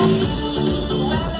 oh.